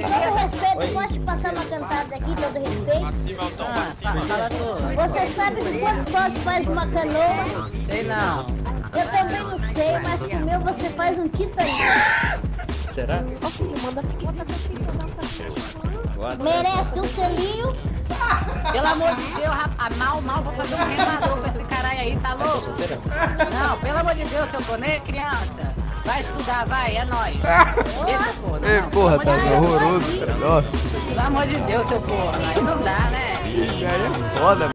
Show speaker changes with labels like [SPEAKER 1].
[SPEAKER 1] Todo respeito, posso passar uma cantada aqui, todo respeito?
[SPEAKER 2] Ah.
[SPEAKER 1] Você sabe de quantos potes faz uma canoa?
[SPEAKER 2] Sei não.
[SPEAKER 1] Eu também não sei, mas com o meu você faz um Titanic.
[SPEAKER 3] Será?
[SPEAKER 1] Merece um selinho.
[SPEAKER 2] Pelo amor de Deus, rapaz, mal, mal, vou fazer um remador com esse caralho aí, tá louco? Não, pelo amor de Deus, seu boné, criança. Vai estudar, vai, é nóis. Esse porra,
[SPEAKER 4] Ei, porra, tá
[SPEAKER 2] de
[SPEAKER 4] horroroso, cara. Nossa.
[SPEAKER 2] Pelo amor de Deus, seu porra, aí não dá, né?
[SPEAKER 4] Aí é foda,